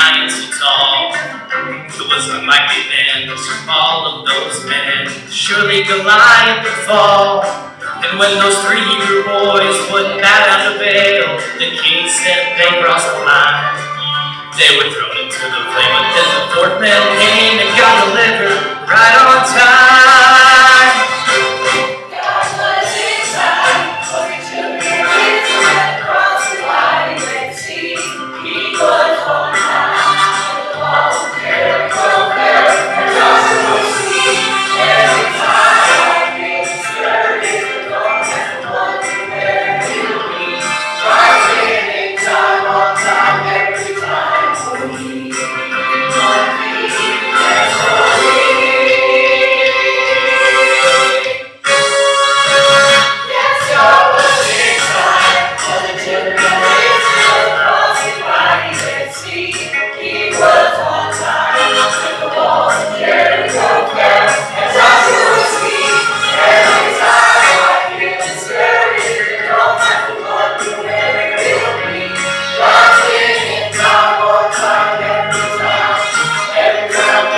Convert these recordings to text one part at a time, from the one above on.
giants tall. It was a mighty man, all of those men. Surely Goliath would fall. And when those three Hebrew boys put that out the bail, the king said they crossed the line.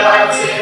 I God's